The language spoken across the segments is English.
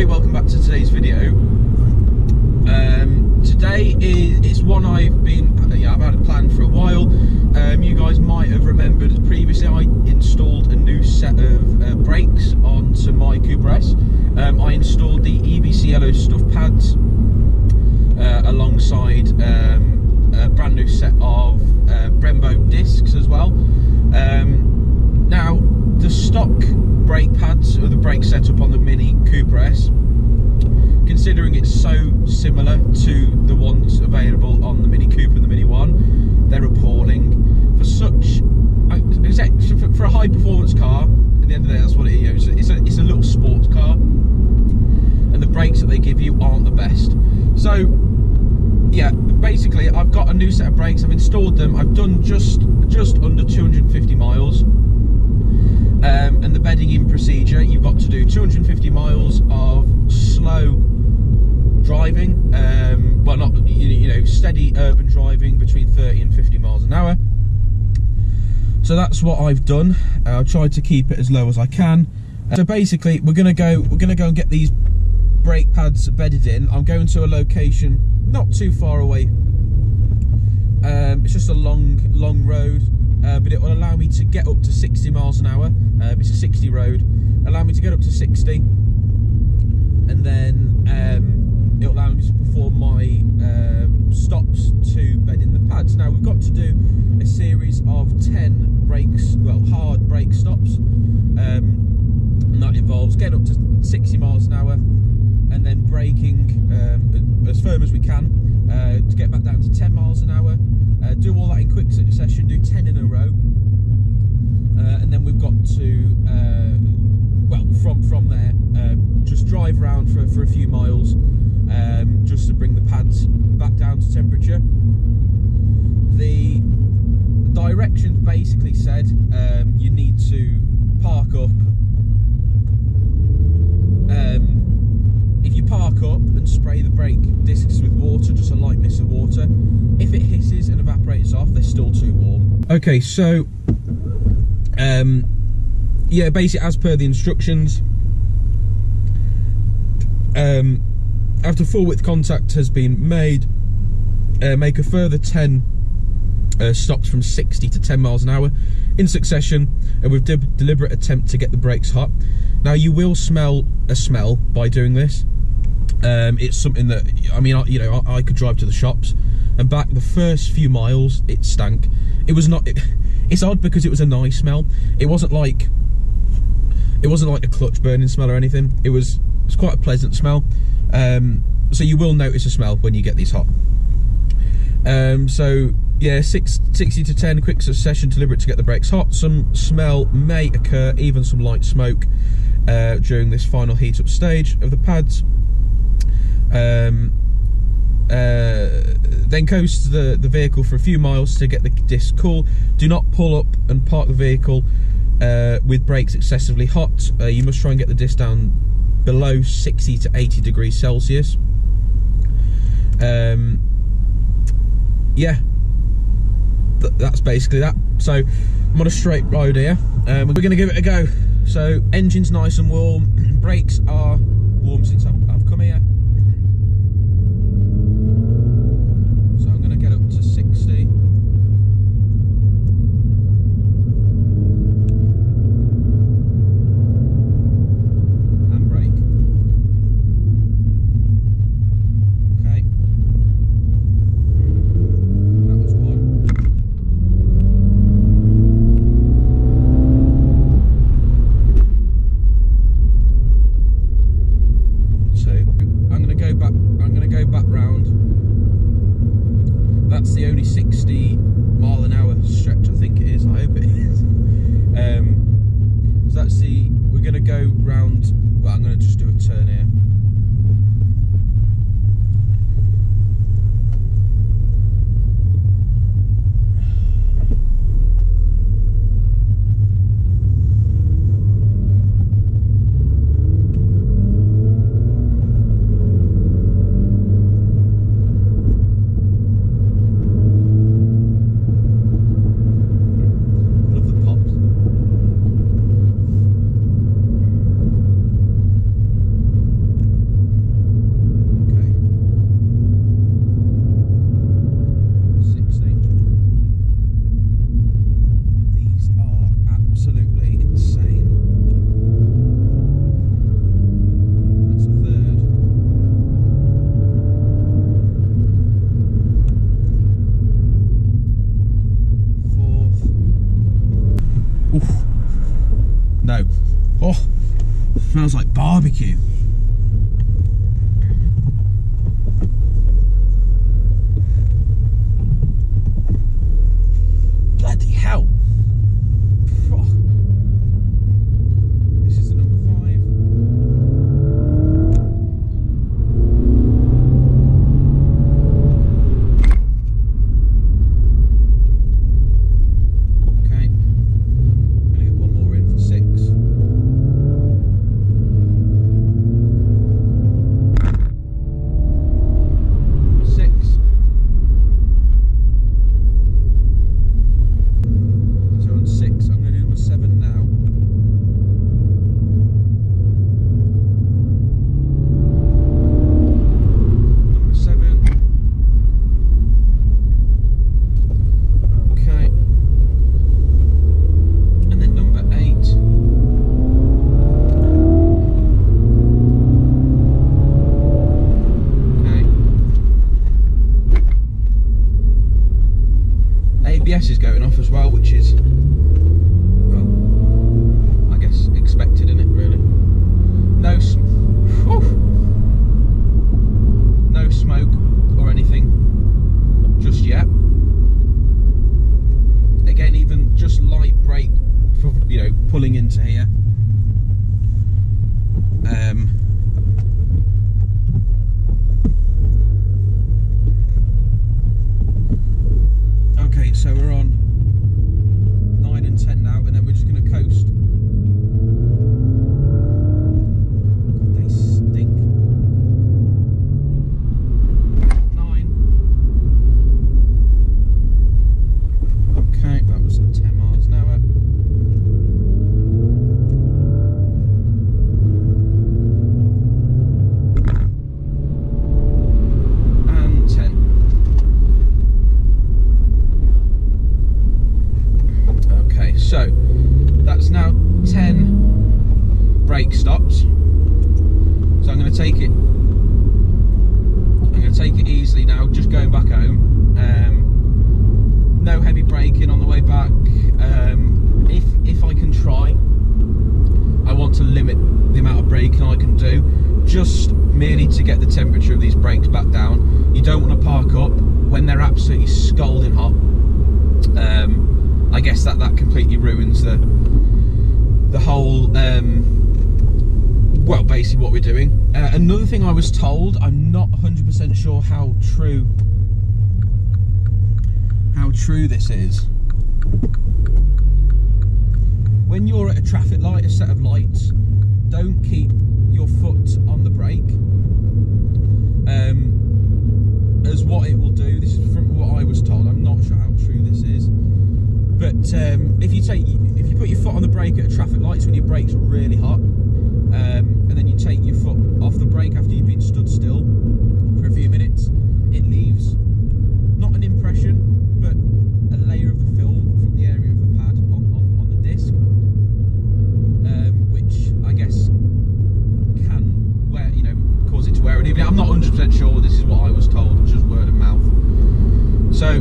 everybody, welcome back to today's video. Um, today is it's one I've been yeah, I've had a plan for a while. Um, you guys might have remembered previously I installed a new set of uh, brakes onto my Cooper S. Um, I installed the EBC yellow stuff pads uh, alongside um, a brand new set of uh, Brembo discs as well. Um, now the stock brake pads or the brake setup on the Mini Cooper S, considering it's so similar to the ones available on the Mini Cooper and the Mini One, they're appalling. For such, for a high performance car, at the end of the day, that's what it is. It's a, it's a little sports car, and the brakes that they give you aren't the best. So, yeah, basically, I've got a new set of brakes. I've installed them. I've done just just under 250 miles um, and the bedding in procedure, you've got to do 250 miles of slow driving, um, not, you, know, steady urban driving between 30 and 50 miles an hour. So that's what I've done. Uh, I've tried to keep it as low as I can. Uh, so basically, we're gonna go. We're gonna go and get these brake pads bedded in. I'm going to a location not too far away. Um, it's just a long, long road uh, but it will allow me to get up to 60 miles an hour. Uh, it's a 60 road, allow me to get up to 60, and then um, it'll allow me to perform my uh, stops to bed in the pads. Now we've got to do a series of 10 brakes, well, hard brake stops, um, and that involves getting up to 60 miles an hour and then braking um, as firm as we can uh, to get back down to 10 miles an hour uh, do all that in quick succession, do 10 in a row. Uh, and then we've got to, from, from there, um, just drive around for, for a few miles um, just to bring the pads back down to temperature. The, the directions basically said um, you need to park up um, if you park up and spray the brake discs with water, just a light mist of water, if it hisses and evaporates off, they're still too warm. Okay, so, um, yeah, basically as per the instructions, um, after full width contact has been made, uh, make a further 10 uh, stops from 60 to 10 miles an hour in succession and with de deliberate attempt to get the brakes hot. Now you will smell a smell by doing this. Um, it's something that I mean, I, you know, I, I, could drive to the shops and back the first few miles it stank. It was not. It, it's odd because it was a nice smell. It wasn't like it wasn't like a clutch burning smell or anything. It was it was quite a pleasant smell. Um, so you will notice a smell when you get these hot. Um, so yeah, six, 60 to 10 quick succession deliberate to get the brakes hot. Some smell may occur, even some light smoke uh, during this final heat up stage of the pads. Um, uh, then coast the, the vehicle for a few miles to get the disc cool. Do not pull up and park the vehicle uh, with brakes excessively hot. Uh, you must try and get the disc down below 60 to 80 degrees Celsius. Um, yeah, th that's basically that. So I'm on a straight road here. Um, we're going to give it a go. So engine's nice and warm. Brakes are turn here. Smells like barbecue. Brake stops. So I'm going to take it. I'm going to take it easily now, just going back home. Um, no heavy braking on the way back. Um, if if I can try, I want to limit the amount of braking I can do, just merely to get the temperature of these brakes back down. You don't want to park up when they're absolutely scalding hot. Um, I guess that that completely ruins the the whole. Um, well, basically what we're doing. Uh, another thing I was told, I'm not 100% sure how true how true this is. When you're at a traffic light, a set of lights, don't keep your foot on the brake. Um, as what it will do, this is from what I was told. I'm not sure how true this is, but um, if you take if you put your foot on the brake at a traffic light, it's when your brake's really hot, um, and then you take your foot off the brake after you've been stood still for a few minutes, it leaves not an impression, but a layer of the film from the area of the pad on, on, on the disc, um, which I guess can wear, you know, cause it to wear. And even I'm not 100% sure. This is what I was told, just word of mouth. So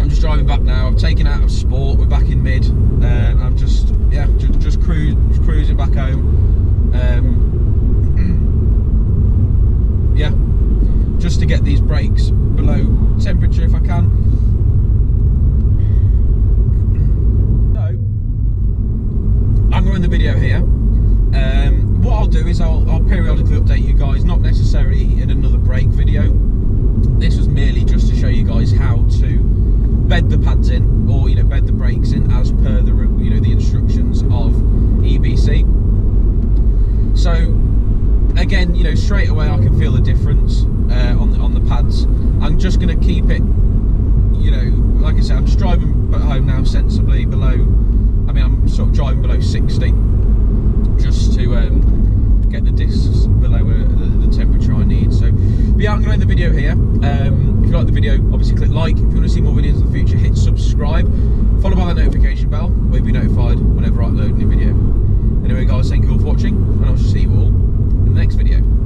I'm just driving back now. I've taken out of sport. We're back in mid, and I'm just yeah, just just, cruise, cruising back home. Um, yeah, just to get these brakes below temperature if I can. So, I'm going to the video here. Um, what I'll do is I'll, I'll periodically update you guys, not necessarily in another brake video. This was merely just to show you guys how to bed the pads in, or you know, bed the brakes in as per the you know the instructions of EBC. So again, you know, straight away I can feel the difference uh, on the, on the pads. I'm just going to keep it, you know, like I said, I'm just driving at home now sensibly below. I mean, I'm sort of driving below 60, just to um, get the discs below uh, the, the temperature I need. So, yeah, I'm going to end the video here. Um, you like the video, obviously click like. If you want to see more videos in the future, hit subscribe. Follow by that notification bell, where you'll be notified whenever I upload a new video. Anyway, guys, thank you all for watching, and I'll see you all in the next video.